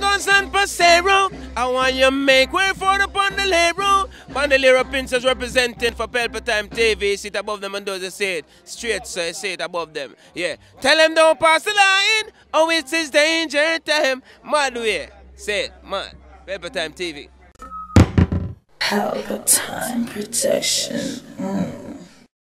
Pasero. I want you make way for the Bandelero. Bandelero Pinchers representing for Pelpa Time TV. Sit above them and do the say it. Straight, so I say it above them. Yeah. Tell them don't pass the line. Oh, it is danger time. Mad way. Say it, man. Pelpa Time TV. Pelpa Time Protection. Mm.